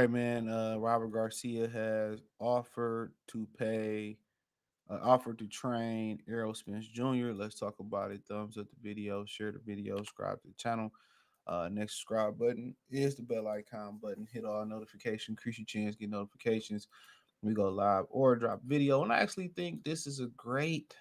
right, man. Uh, Robert Garcia has offered to pay, uh, offered to train Errol Spence Jr. Let's talk about it. Thumbs up the video, share the video, subscribe to the channel. Uh, next subscribe button is the bell icon button. Hit all notification, increase your chance, get notifications. We go live or drop video. And I actually think this is a great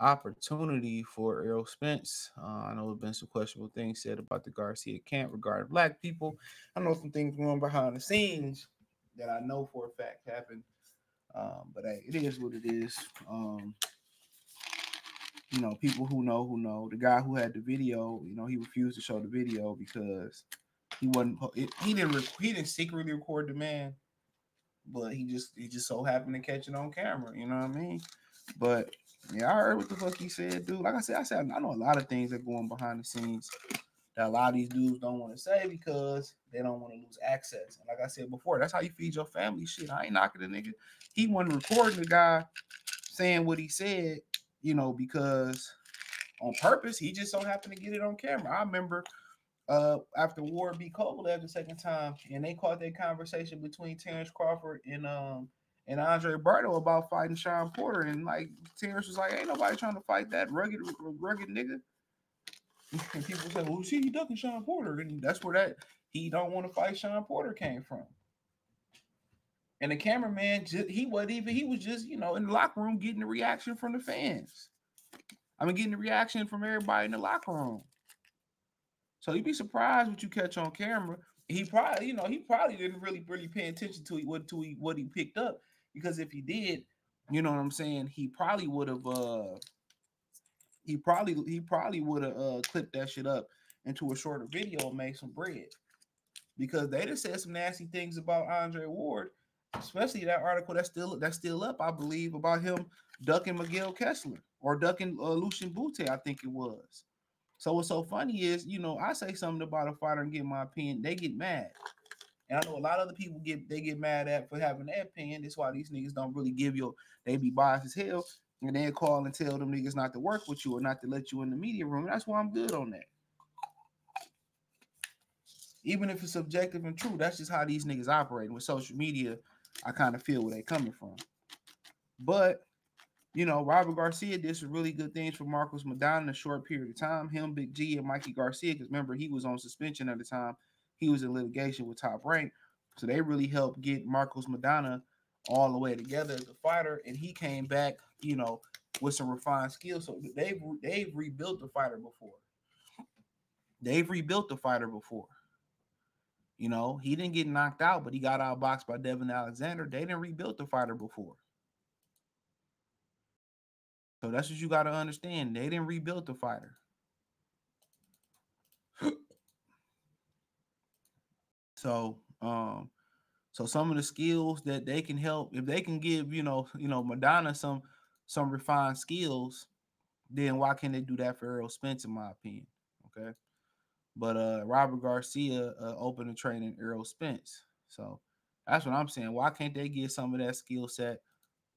opportunity for Errol Spence. Uh, I know there's been some questionable things said about the Garcia camp regarding black people. I know some things going behind the scenes that I know for a fact happened. Um, but hey, it is what it is. Um, you know, people who know who know. The guy who had the video, you know, he refused to show the video because he wasn't. He didn't. He didn't secretly record the man, but he just he just so happened to catch it on camera. You know what I mean? But yeah, I heard what the fuck he said, dude. Like I said, I said I know a lot of things that going behind the scenes that a lot of these dudes don't want to say because they don't want to lose access. And like I said before, that's how you feed your family. Shit, I ain't knocking the nigga. He wasn't recording the guy saying what he said, you know, because on purpose, he just so happened to get it on camera. I remember uh after Ward beat Kovalev the second time, and they caught that conversation between Terrence Crawford and um and Andre Berto about fighting Sean Porter, and like Terrence was like, "Ain't nobody trying to fight that rugged, rugged nigga." And people say, "Well, see, he ducking Sean Porter," and that's where that he don't want to fight Sean Porter came from. And the cameraman, just, he wasn't even, he was just, you know, in the locker room getting the reaction from the fans. I mean, getting the reaction from everybody in the locker room. So you'd be surprised what you catch on camera. He probably, you know, he probably didn't really, really pay attention to what to what he picked up because if he did, you know what I'm saying, he probably would have uh he probably he probably would have uh clipped that shit up into a shorter video and made some bread. Because they just said some nasty things about Andre Ward, especially that article that's still that's still up, I believe, about him ducking Mikkel Kessler or ducking uh, Lucian Bute, I think it was. So what's so funny is, you know, I say something about a fighter and get my opinion, they get mad. And I know a lot of other people get they get mad at for having their opinion. That's why these niggas don't really give you they be biased as hell. And then call and tell them niggas not to work with you or not to let you in the media room. That's why I'm good on that. Even if it's subjective and true, that's just how these niggas operate. And with social media, I kind of feel where they coming from. But you know, Robert Garcia did some really good things for Marcos Maidana in a short period of time. Him, Big G, and Mikey Garcia, because remember, he was on suspension at the time he was in litigation with Top Rank. So they really helped get Marcos Maidana all the way together as a fighter, and he came back, you know, with some refined skills. So they've they've rebuilt the fighter before. They've rebuilt the fighter before. You know, he didn't get knocked out, but he got outboxed by Devon Alexander. They didn't rebuild the fighter before. So that's what you got to understand. They didn't rebuild the fighter. So, um, so some of the skills that they can help, if they can give, you know, you know, Maidana some some refined skills, then why can't they do that for Errol Spence, in my opinion? Okay. But uh Robert Garcia uh, opened a training Errol Spence. So that's what I'm saying. Why can't they give some of that skill set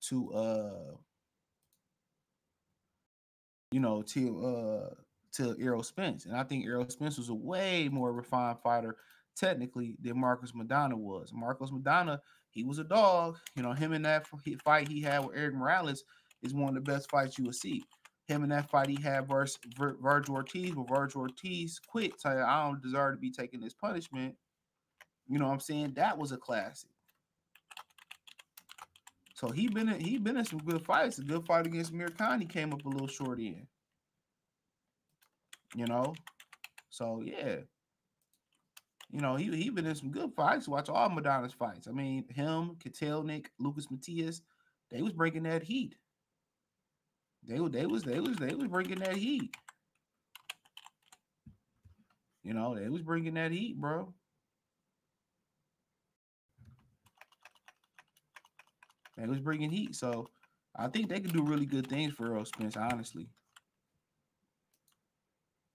to uh you know to uh to Errol Spence? And I think Errol Spence was a way more refined fighter technically than Marcos Maidana was. Marcos Maidana, he was a dog. You know, him in that fight he had with Erik Morales is one of the best fights you will see. Him in that fight he had versus Vir- Vergil Ortiz, but Vergil Ortiz quit. You, I don't deserve to be taking this punishment. You know what I'm saying? That was a classic. So he been in, he been in some good fights. A good fight against Amir Khan, he came up a little short in. You know, so yeah, you know, he he been in some good fights. Watch all Maidana's fights. I mean, him, Kotelnik, Lucas Matthysse, they was bringing that heat. They were they was they was they was bringing that heat. You know, they was bringing that heat, bro. They was bringing heat, so I think they could do really good things for Errol Spence, honestly.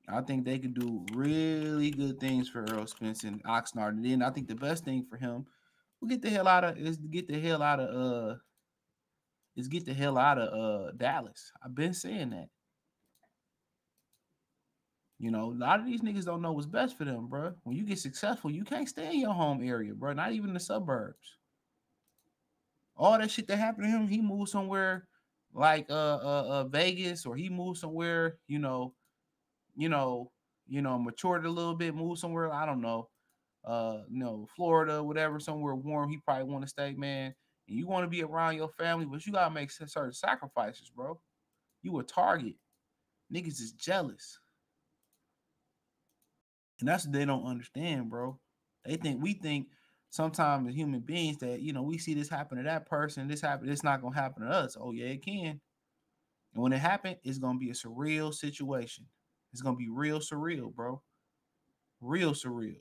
I think they could do really good things for Errol Spence and Oxnard. And then I think the best thing for him will get the hell out of is get the hell out of uh is get the hell out of uh Dallas. I've been saying that. You know, a lot of these niggas don't know what's best for them, bro. When you get successful, you can't stay in your home area, bro. Not even the suburbs. All that shit that happened to him, he moved somewhere like uh, uh, uh Vegas, or he moved somewhere, you know, you know, you know, matured a little bit, moved somewhere. I don't know, uh, you know, Florida, whatever, somewhere warm. He probably want to stay, man. And you want to be around your family, but you gotta make certain sacrifices, bro. You a target. Niggas is jealous. And that's what they don't understand, bro. They think we think sometimes as human beings that you know we see this happen to that person, this happen, it's not gonna happen to us. Oh yeah, it can. And when it happens, it's gonna be a surreal situation. It's gonna be real surreal, bro. Real surreal.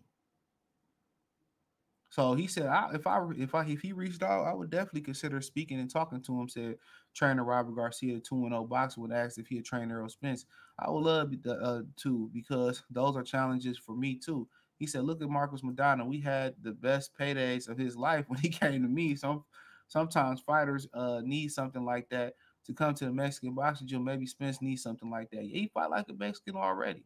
So he said, I, if I if I if he reached out, I would definitely consider speaking and talking to him. Said trainer Robert Garcia, two and zero boxer, would ask if he had trained Errol Spence. I would love the, uh, to because those are challenges for me too. He said, look at Marcos Maidana. We had the best paydays of his life when he came to me. Some sometimes fighters uh need something like that to come to the Mexican boxing gym. Maybe Spence needs something like that. Yeah, he fight like a Mexican already.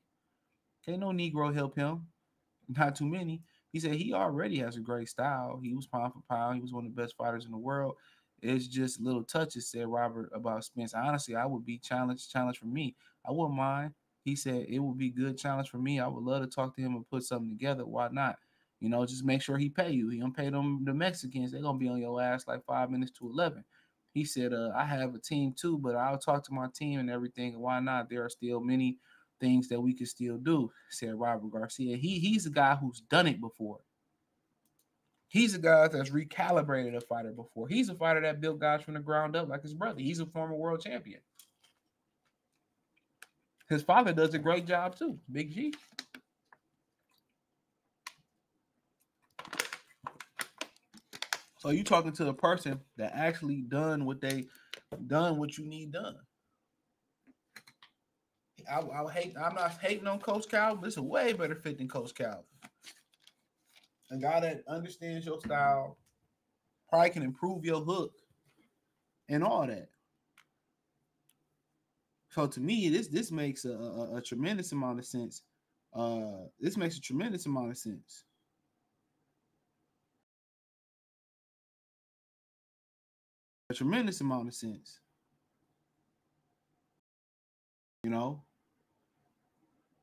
Can't no Negro help him. Not too many. He said he already has a great style. He was pound for pound. He was one of the best fighters in the world. It's just little touches, said Robert about Spence. Honestly, I would be challenged, challenge for me. I wouldn't mind. He said it would be good challenge for me. I would love to talk to him and put something together. Why not? You know, just make sure he pay you. He don't pay them the Mexicans. They're gonna be on your ass like five minutes to eleven. He said, uh, I have a team too, but I'll talk to my team and everything. Why not? There are still many things that we can still do, said Robert Garcia. He he's a guy who's done it before. He's a guy that's recalibrated a fighter before. He's a fighter that built guys from the ground up like his brother. He's a former world champion. His father does a great job too, Big G. So you talking to a person that actually done what they done what you need done. I, I hate. I'm not hating on Coach Calvin. But it's a way better fit than Coach Calvin. A guy that understands your style, probably can improve your hook, and all that. So to me, this this makes a, a, a tremendous amount of sense. Uh, this makes a tremendous amount of sense. A tremendous amount of sense. You know,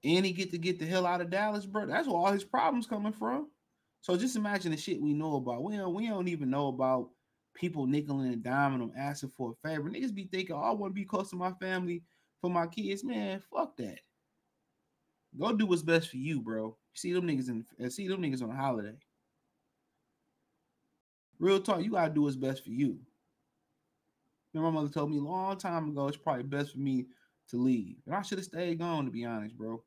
and he get to get the hell out of Dallas, bro. That's where all his problems coming from. So just imagine the shit we know about. We don't, we don't even know about people nickeling and diming them, asking for a favor. Niggas be thinking, oh, I want to be close to my family for my kids. Man, fuck that. Go do what's best for you, bro. See them niggas in see them niggas on a holiday. Real talk, you gotta do what's best for you. My mother told me a long time ago it's probably best for me to leave. And I should have stayed gone, to be honest, bro.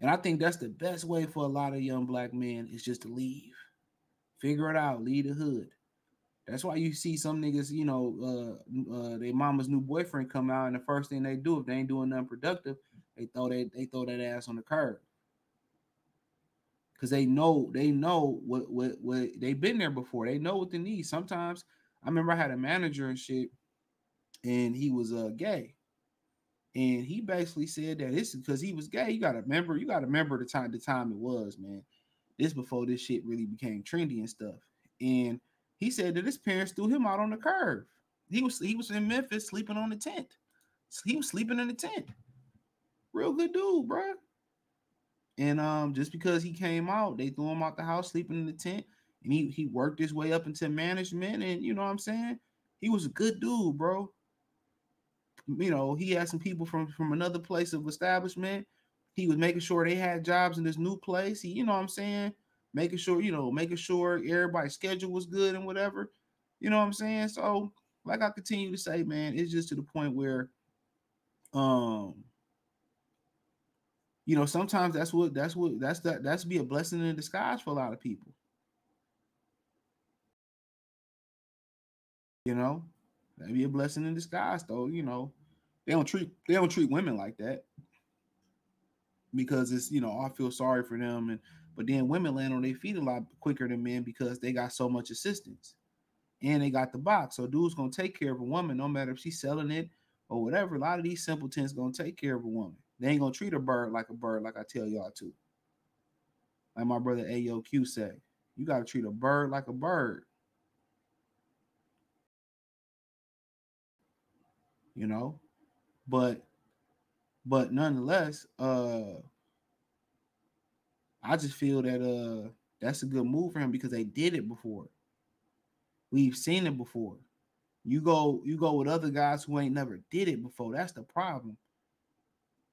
And I think that's the best way for a lot of young black men is just to leave. Figure it out, leave the hood. That's why you see some niggas, you know, uh, uh, their mama's new boyfriend come out, and the first thing they do if they ain't doing nothing productive, they throw that they throw that ass on the curb. Cause they know they know what what what they've been there before. They know what they need. Sometimes I remember I had a manager and shit, and he was uh gay. And he basically said that this is because he was gay. You gotta remember, you gotta remember the time the time it was, man. This before this shit really became trendy and stuff. And he said that his parents threw him out on the curb. He was he was in Memphis sleeping on the tent. He was sleeping in the tent. Real good dude, bro. And um, just because he came out, they threw him out the house, sleeping in the tent, and he he worked his way up into management. And you know what I'm saying? He was a good dude, bro you know, he had some people from from another place of establishment. He was making sure they had jobs in this new place. He, you know what I'm saying? Making sure, you know, making sure everybody's schedule was good and whatever. You know what I'm saying? So, like I continue to say, man, it's just to the point where um you know, sometimes that's what that's what that's that that's be a blessing in disguise for a lot of people. You know, that'd be a blessing in disguise, though. You know, they don't treat they don't treat women like that because it's you know I feel sorry for them and but then women land on their feet a lot quicker than men because they got so much assistance and they got the box. So dude's gonna take care of a woman no matter if she's selling it or whatever. A lot of these simpletons gonna take care of a woman. they ain't gonna treat a bird like a bird, like I tell y'all to. Like my brother AOQ say, you gotta treat a bird like a bird. You know, but but nonetheless, uh I just feel that uh that's a good move for him because they did it before. We've seen it before. You go, you go with other guys who ain't never did it before. That's the problem.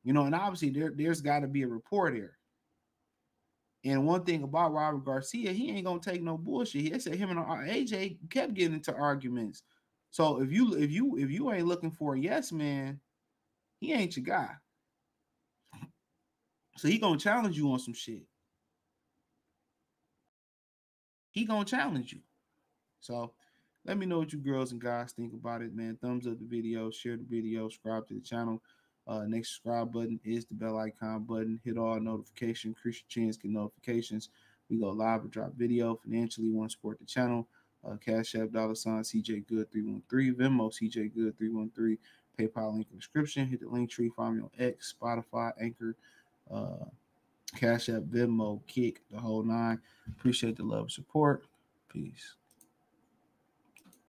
You know, and obviously there, there's got to be a report here. And one thing about Robert Garcia, he ain't gonna take no bullshit. He said him and AJ kept getting into arguments. So if you if you if you ain't looking for a yes man, he ain't your guy. So he gonna challenge you on some shit. He gonna challenge you. So let me know what you girls and guys think about it, man. Thumbs up the video, share the video, subscribe to the channel. Uh, next subscribe button is the bell icon button. Hit all notification. your chance, get notifications. We go live or drop video. Financially, want to support the channel. Uh, Cash App, dollar sign, CJ Good 313, Venmo, CJ Good 313, PayPal link in description. Hit the link tree, find me on X, Spotify, Anchor, uh, Cash App, Venmo, Kick, the whole nine. Appreciate the love and support. Peace.